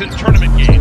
in tournament game.